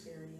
experience.